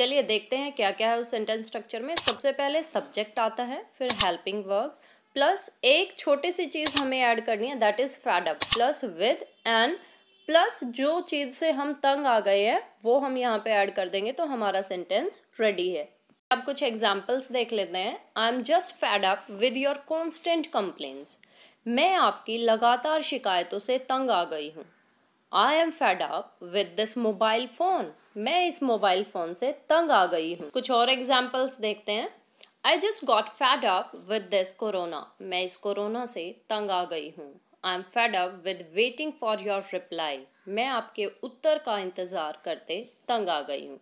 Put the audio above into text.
चलिए देखते हैं क्या क्या है उस सेंटेंस स्ट्रक्चर में। सबसे पहले सब्जेक्ट आता है, फिर हेल्पिंग वर्ब प्लस एक छोटी सी चीज़ हमें ऐड करनी है that is fed up plus with and plus जो चीज़ से हम तंग आ गए हैं, वो हम यहाँ पे ऐड कर देंगे तो हमारा सेंटेंस रेडी है। अब कुछ एग्जाम्पल्स देख लेते हैं। I am just fed up with your constant complaints मैं आपकी लगातार शिकायतों से तंग आ गई हूँ। I am fed up with this mobile phone मैं इस मोबाइल फ़ोन से तंग आ गई हूँ। कुछ और एग्जाम्पल्स देखते हैं। I just got fed up with this corona मैं इस कोरोना से तंग आ गई हूँ। I am fed up with waiting for your reply मैं आपके उत्तर का इंतज़ार करते तंग आ गई हूँ।